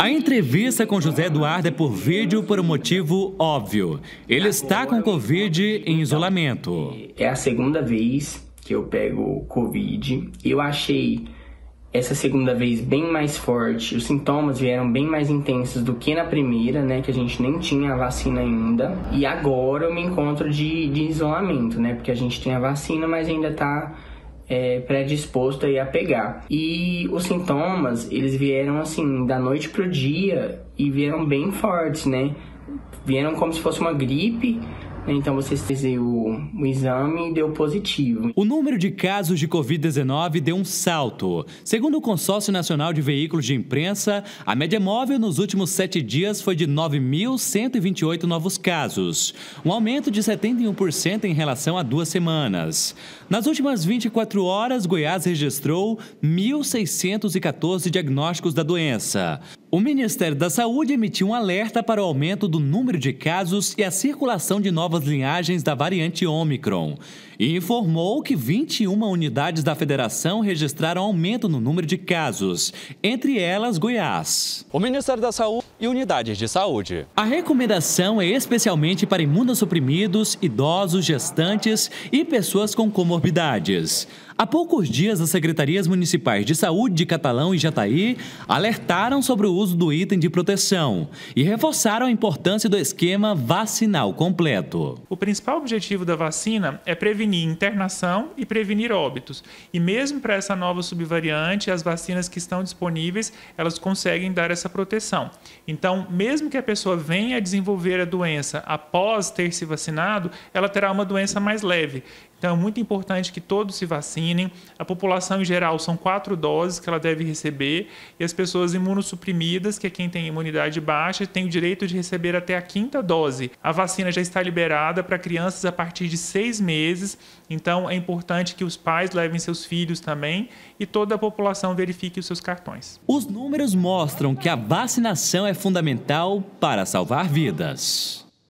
A entrevista com José Eduardo é por vídeo por um motivo óbvio. Ele está com Covid em isolamento. É a segunda vez que eu pego Covid. Eu achei essa segunda vez bem mais forte. Os sintomas vieram bem mais intensos do que na primeira, né? Que a gente nem tinha a vacina ainda. E agora eu me encontro de, de isolamento, né? Porque a gente tem a vacina, mas ainda tá é, predisposto aí a pegar. E os sintomas, eles vieram assim, da noite pro dia e vieram bem fortes, né? Vieram como se fosse uma gripe, então você fez o, o exame e deu positivo. O número de casos de Covid-19 deu um salto. Segundo o Consórcio Nacional de Veículos de Imprensa, a média móvel nos últimos sete dias foi de 9.128 novos casos, um aumento de 71% em relação a duas semanas. Nas últimas 24 horas, Goiás registrou 1.614 diagnósticos da doença. O Ministério da Saúde emitiu um alerta para o aumento do número de casos e a circulação de novas linhagens da variante Omicron e informou que 21 unidades da federação registraram aumento no número de casos, entre elas Goiás. O Ministério da Saúde e unidades de saúde. A recomendação é especialmente para imunossuprimidos, idosos, gestantes e pessoas com comorbidades. Há poucos dias, as secretarias municipais de saúde de Catalão e Jataí alertaram sobre o uso do item de proteção e reforçaram a importância do esquema vacinal completo. O principal objetivo da vacina é prevenir internação e prevenir óbitos. E mesmo para essa nova subvariante, as vacinas que estão disponíveis, elas conseguem dar essa proteção. Então, mesmo que a pessoa venha a desenvolver a doença após ter se vacinado, ela terá uma doença mais leve. Então, é muito importante que todos se vacinem. A população em geral são quatro doses que ela deve receber. E as pessoas imunossuprimidas, que é quem tem imunidade baixa, têm o direito de receber até a quinta dose. A vacina já está liberada para crianças a partir de seis meses. Então, é importante que os pais levem seus filhos também e toda a população verifique os seus cartões. Os números mostram que a vacinação é fundamental para salvar vidas.